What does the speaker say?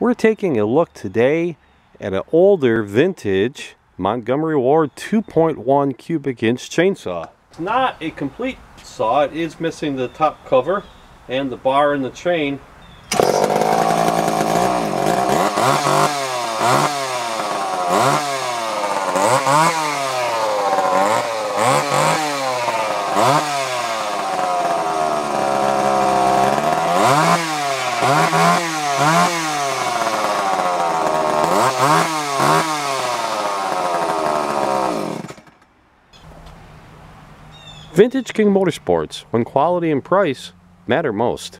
We're taking a look today at an older vintage Montgomery Ward 2.1 cubic inch chainsaw. It's not a complete saw, it is missing the top cover and the bar and the chain. Vintage King Motorsports, when quality and price matter most.